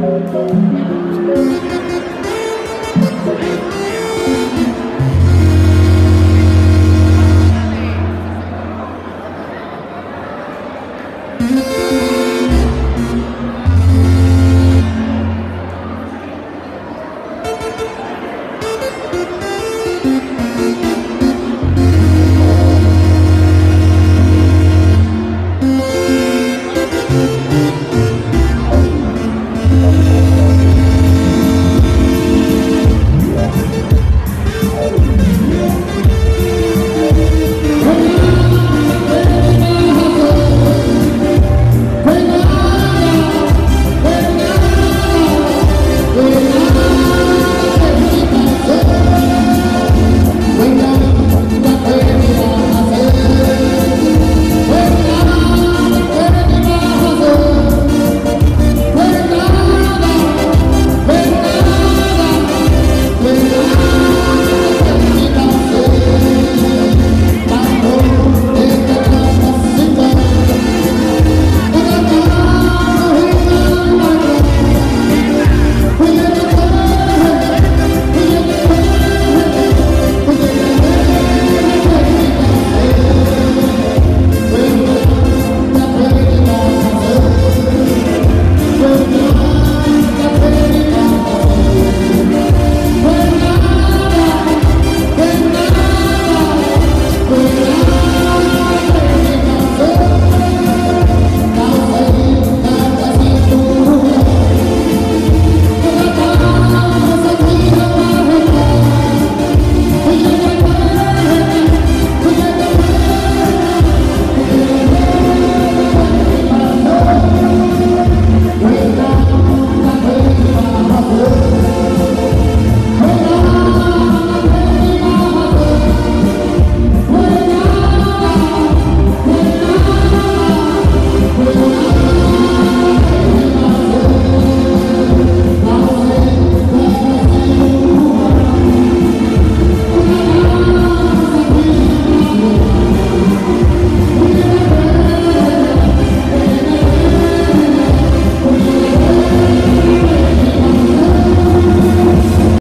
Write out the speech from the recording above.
Música